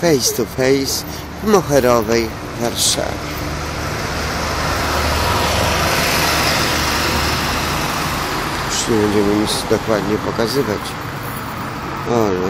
face to face w Moherowej Warszawie. Już nie będziemy nic dokładnie pokazywać. Ale